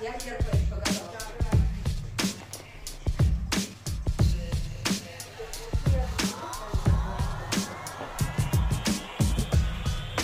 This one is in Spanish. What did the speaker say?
gracias, cierto, esto,